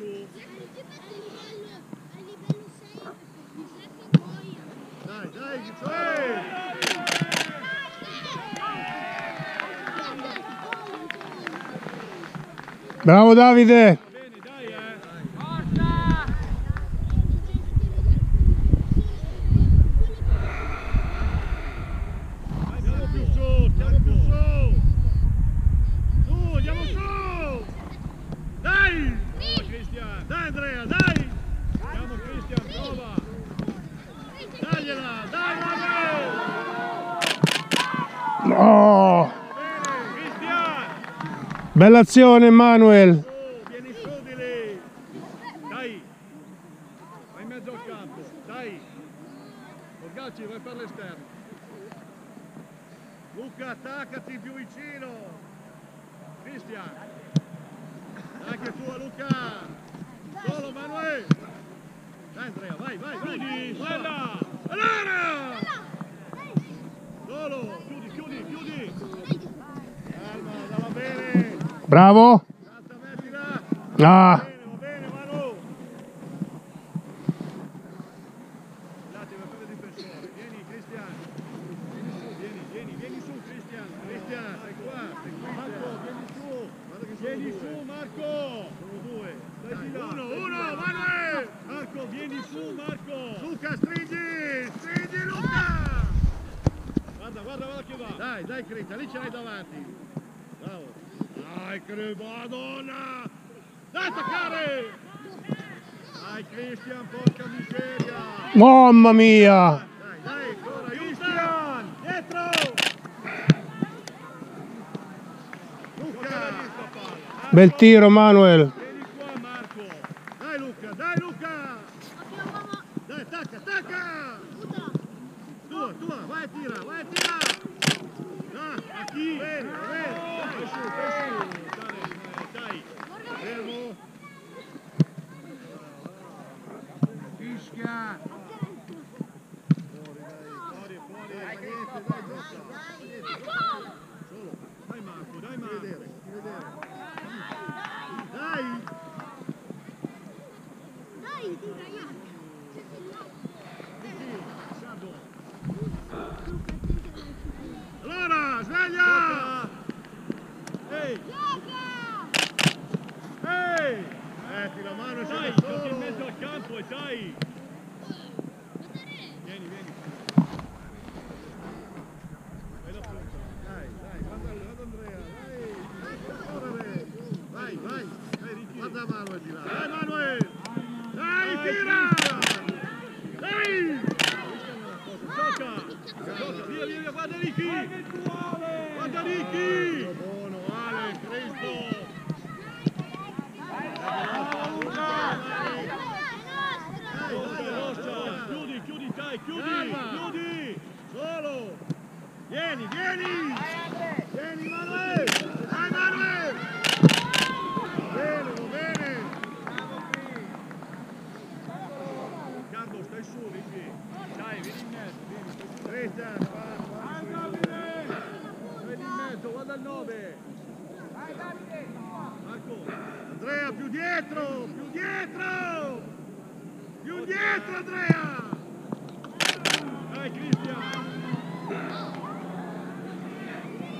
su. Dai, dai! Bravo Davide! Bene, dai, eh. Dai, Andiamo più su, andiamo più su. Su, andiamo su. Dai! Brava Cristian. Dai Andrea, dai! Andiamo Cristian, prova. Dagliela, dai! Oh! Bene, Cristian! Bella azione Emanuel! Su, vieni su di lì! Dai! Vai in mezzo al campo, dai! Borgacci, vai per l'esterno. Luca, attaccati più vicino! Cristian! Dai che è tua Luca! Dai Andrea, vai, vai, vai! Chiudi, bella! Allora! Solo! Chiudi, chiudi, chiudi! Calma, bene! Bravo! Ah! Bene, va bene, il difensore. Vieni, su, Cristian. Cristian, sei qua, sei qui. Marco, vieni. Vieni su, Marco. Sono due. Dai, uno, uno, Manuel. Marco, vieni su, Marco. Luca, stringi, stringi, Luca. Guarda, guarda, guarda che va. Dai, dai, Cristian, lì ce l'hai davanti. Bravo. Dai, Cristian, madonna. Dai, attaccare. Dai, Cristian, porca miseria. Mamma mia! Dai, dai, ancora, Cristian! Dietro! Luca! Bel tiro Manuel! Dai, Luca, dai, Luca! Dai, attacca, attacca! Tua, tua, vai a tira, vai a tira! Dai, a chi? Bene, bene! Dai, su, dai! Dai, dai! Fermo! Fischia! Fuori, dai, fuori, fuori, fa niente, dai, gioca! Solo, dai Marco, dai Marco! Vedere, vedere! Dai! Allora, sveglia! Ehi, ehi! Metti la mano e sei da solo! in mezzo al campo dai! Vieni, vieni. Vai da punta. Dai, dai, guarda, guarda Andrea, dai! Correre! Vai, vai! Dai, Ricky. Guarda Manuel di là! Dai Manuel! Dai, tira! Dai! Gioca! Gioca! Via, via, guarda Ricky! Guarda Ricky! Chiudi, chiudi, dai, chiudi! Chiudi! Solo! Vieni, vieni! Vieni Manuel! Dai Manuel! Bene, va bene! Riccardo, stai su, Ricky! Dai, vieni in mezzo, vieni! Va, va! Vieni in mezzo, guarda il 9! Andrea, più dietro! Più dietro! Più dietro, Andrea! Dai, Cristian!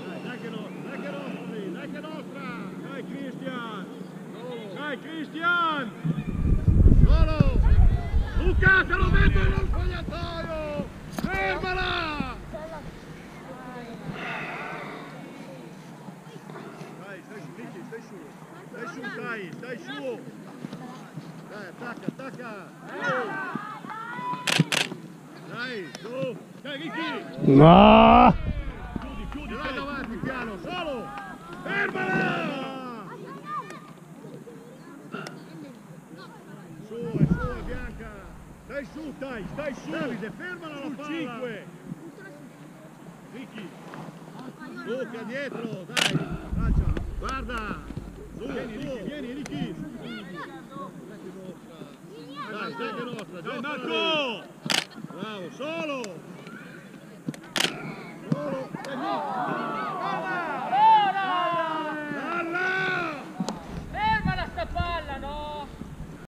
Dai, dai che nostra, dai che nostri, nostra! Dai, Cristian! Dai, Cristian! Solo! Luca, te lo metto nello spogliatoio! Su, dai, stai su! Dai, attacca, attacca! Dai, su! Dai, Ricky! Chiudi, chiudi, vai davanti, piano, solo! Fermala! Su, è su, è bianca! Stai su, dai, stai su! Davide, fermala la palla! 5! Ricky! Luca, dietro, dai! Calcia! Guarda! Vieni, Ricky, vieni, Ricky! Dai, dai che nostra, dai Marco! Bravo, solo!